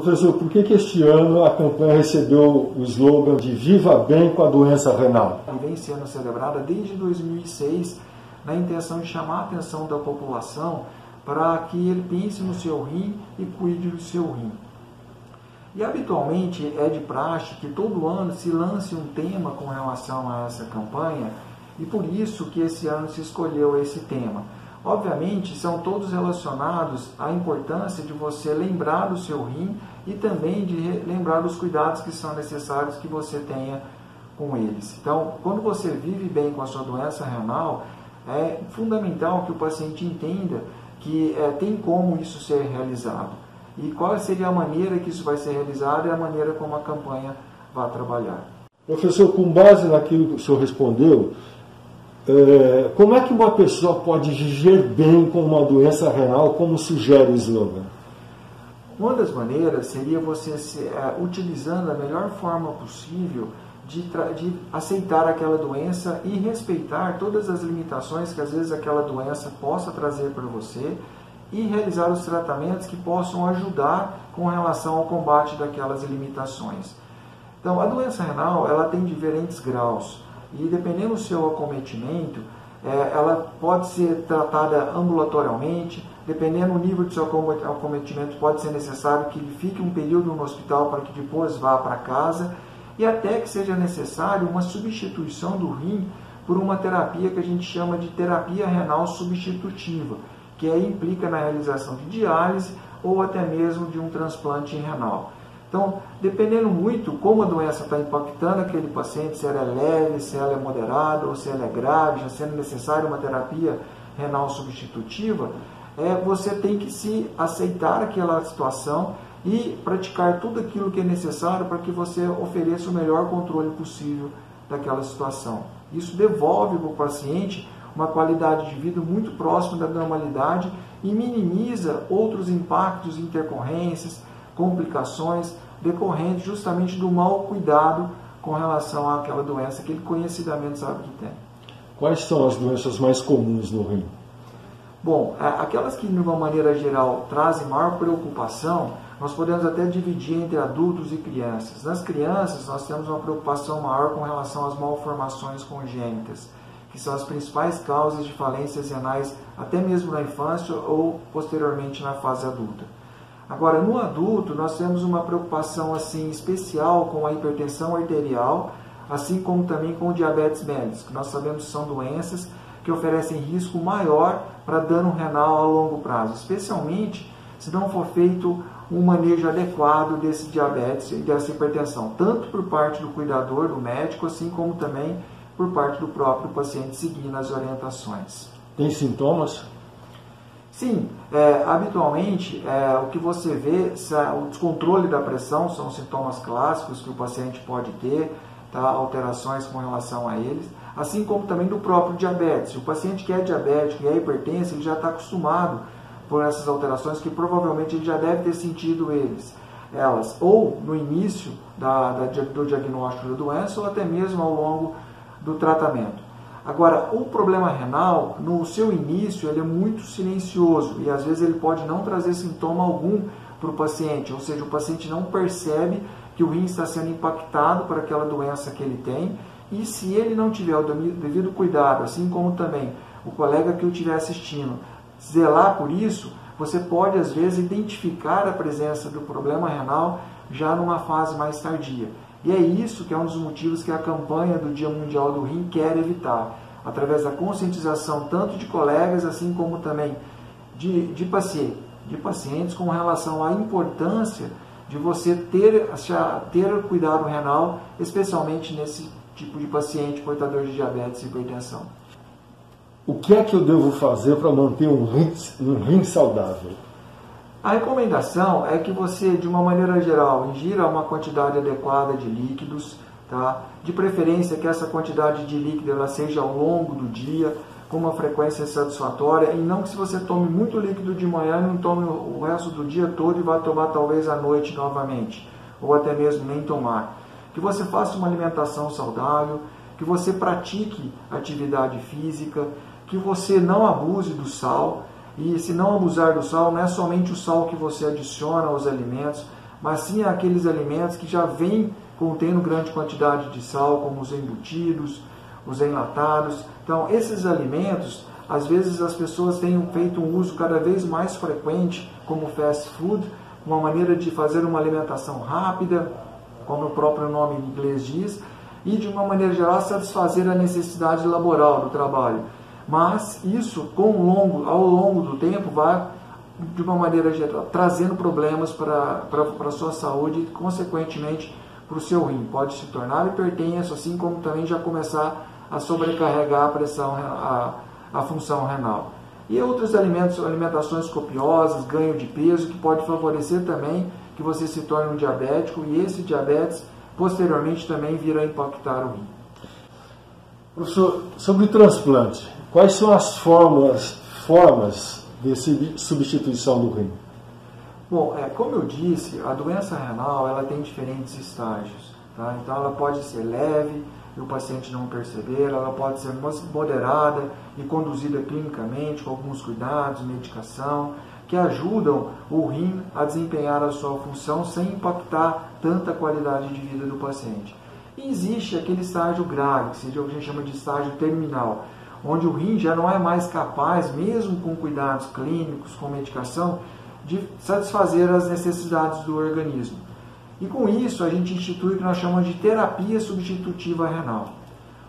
Professor, por que, que este ano a campanha recebeu o slogan de Viva Bem com a doença renal? E vem sendo celebrada desde 2006 na intenção de chamar a atenção da população para que ele pense no seu rim e cuide do seu rim. E habitualmente é de praxe que todo ano se lance um tema com relação a essa campanha e por isso que esse ano se escolheu esse tema. Obviamente, são todos relacionados à importância de você lembrar do seu rim e também de lembrar dos cuidados que são necessários que você tenha com eles. Então, quando você vive bem com a sua doença renal, é fundamental que o paciente entenda que é, tem como isso ser realizado. E qual seria a maneira que isso vai ser realizado e a maneira como a campanha vai trabalhar. Professor, com base naquilo que o senhor respondeu, é, como é que uma pessoa pode viver bem com uma doença renal, como sugere o slogan? Uma das maneiras seria você se, é, utilizando a melhor forma possível de, de, aceitar aquela doença e respeitar todas as limitações que às vezes aquela doença possa trazer para você e realizar os tratamentos que possam ajudar com relação ao combate daquelas limitações. Então, a doença renal ela tem diferentes graus e dependendo do seu acometimento, é, ela pode ser tratada ambulatorialmente, dependendo do nível do seu acometimento, pode ser necessário que ele fique um período no hospital para que depois vá para casa, e até que seja necessário uma substituição do rim por uma terapia que a gente chama de terapia renal substitutiva, que aí implica na realização de diálise ou até mesmo de um transplante renal. Então, dependendo muito como a doença está impactando aquele paciente, se ela é leve, se ela é moderada ou se ela é grave, já sendo necessária uma terapia renal substitutiva, é, você tem que se aceitar aquela situação e praticar tudo aquilo que é necessário para que você ofereça o melhor controle possível daquela situação. Isso devolve para o paciente uma qualidade de vida muito próxima da normalidade e minimiza outros impactos, intercorrências, complicações decorrentes justamente do mau cuidado com relação àquela doença que ele conhecidamente sabe que tem. Quais são as doenças mais comuns no rim? Bom, aquelas que de uma maneira geral trazem maior preocupação, nós podemos até dividir entre adultos e crianças. Nas crianças, nós temos uma preocupação maior com relação às malformações congênitas, que são as principais causas de falências renais, até mesmo na infância ou posteriormente na fase adulta. Agora, no adulto, nós temos uma preocupação assim especial com a hipertensão arterial, assim como também com o diabetes mellitus, que nós sabemos que são doenças que oferecem risco maior para dano renal a longo prazo, especialmente se não for feito um manejo adequado desse diabetes e dessa hipertensão, tanto por parte do cuidador, do médico, assim como também por parte do próprio paciente seguindo as orientações. Tem sintomas? Sim, é, habitualmente é, o que você vê, o descontrole da pressão são sintomas clássicos que o paciente pode ter, tá? alterações com relação a eles, assim como também do próprio diabetes. O paciente que é diabético e é hipertenso, ele já está acostumado por essas alterações que provavelmente ele já deve ter sentido eles, elas, ou no início da, da, do diagnóstico da doença, ou até mesmo ao longo do tratamento. Agora, o problema renal, no seu início, ele é muito silencioso e às vezes ele pode não trazer sintoma algum para o paciente, ou seja, o paciente não percebe que o rim está sendo impactado por aquela doença que ele tem e se ele não tiver o devido cuidado, assim como também o colega que o estiver assistindo, zelar por isso, você pode às vezes identificar a presença do problema renal já numa fase mais tardia. E é isso que é um dos motivos que a campanha do Dia Mundial do Rim quer evitar, através da conscientização tanto de colegas, assim como também de, de, paciente, de pacientes, com relação à importância de você ter, ter cuidado renal, especialmente nesse tipo de paciente portador de diabetes e hipertensão. O que é que eu devo fazer para manter um rim, um rim saudável? A recomendação é que você, de uma maneira geral, ingira uma quantidade adequada de líquidos, tá? de preferência que essa quantidade de líquido ela seja ao longo do dia, com uma frequência satisfatória, e não que se você tome muito líquido de manhã, não tome o resto do dia todo e vá tomar talvez à noite novamente, ou até mesmo nem tomar. Que você faça uma alimentação saudável, que você pratique atividade física, que você não abuse do sal, e se não abusar do sal, não é somente o sal que você adiciona aos alimentos, mas sim aqueles alimentos que já vêm contendo grande quantidade de sal, como os embutidos, os enlatados. Então, esses alimentos, às vezes as pessoas têm feito um uso cada vez mais frequente como fast food, uma maneira de fazer uma alimentação rápida, como o próprio nome em inglês diz, e de uma maneira geral satisfazer a necessidade laboral do trabalho. Mas isso, com longo, ao longo do tempo, vai de uma maneira geral trazendo problemas para a sua saúde e, consequentemente, para o seu rim. Pode se tornar hipertenso, assim como também já começar a sobrecarregar a pressão, a, a função renal. E outros alimentos, alimentações copiosas, ganho de peso, que pode favorecer também que você se torne um diabético e esse diabetes posteriormente também virá impactar o rim. Professor, sobre transplante, quais são as formas, formas de substituição do rim? Bom, é, como eu disse, a doença renal ela tem diferentes estágios. Tá? Então ela pode ser leve e o paciente não perceber, ela pode ser moderada e conduzida clinicamente com alguns cuidados, medicação que ajudam o rim a desempenhar a sua função sem impactar tanta qualidade de vida do paciente. E existe aquele estágio grave, que seria o que a gente chama de estágio terminal, onde o rim já não é mais capaz, mesmo com cuidados clínicos, com medicação, de satisfazer as necessidades do organismo. E com isso a gente institui o que nós chamamos de terapia substitutiva renal.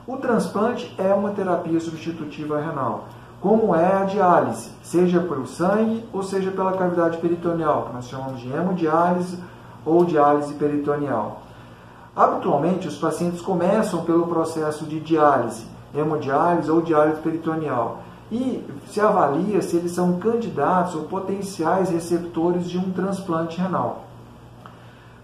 O transplante é uma terapia substitutiva renal como é a diálise, seja pelo sangue ou seja pela cavidade peritoneal, que nós chamamos de hemodiálise ou diálise peritoneal. Habitualmente, os pacientes começam pelo processo de diálise, hemodiálise ou diálise peritoneal, e se avalia se eles são candidatos ou potenciais receptores de um transplante renal.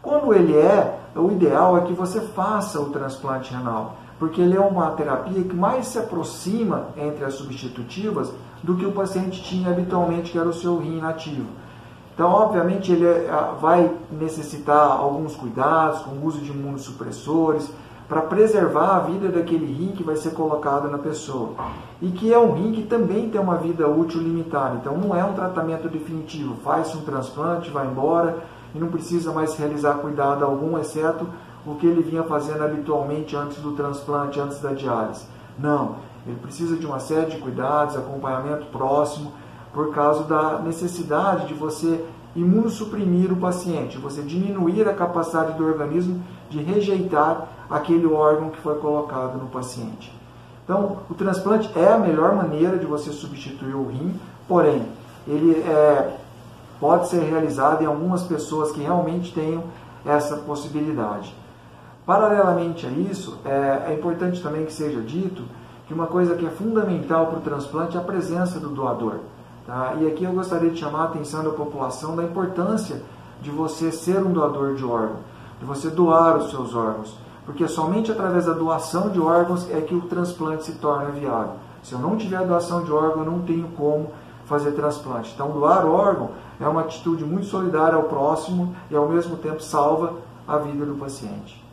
Quando ele é, o ideal é que você faça o transplante renal porque ele é uma terapia que mais se aproxima entre as substitutivas do que o paciente tinha habitualmente, que era o seu rim inativo. Então, obviamente, ele é, vai necessitar alguns cuidados com o uso de imunossupressores para preservar a vida daquele rim que vai ser colocado na pessoa. E que é um rim que também tem uma vida útil limitada. Então, não é um tratamento definitivo. Faz-se um transplante, vai embora e não precisa mais realizar cuidado algum, exceto o que ele vinha fazendo habitualmente antes do transplante, antes da diálise. Não, ele precisa de uma série de cuidados, acompanhamento próximo, por causa da necessidade de você imunossuprimir o paciente, você diminuir a capacidade do organismo de rejeitar aquele órgão que foi colocado no paciente. Então, o transplante é a melhor maneira de você substituir o rim, porém, ele é, pode ser realizado em algumas pessoas que realmente tenham essa possibilidade. Paralelamente a isso, é, é importante também que seja dito que uma coisa que é fundamental para o transplante é a presença do doador. Tá? E aqui eu gostaria de chamar a atenção da população da importância de você ser um doador de órgão, de você doar os seus órgãos, porque somente através da doação de órgãos é que o transplante se torna viável. Se eu não tiver doação de órgão, eu não tenho como fazer transplante. Então, doar órgão é uma atitude muito solidária ao próximo e, ao mesmo tempo, salva a vida do paciente.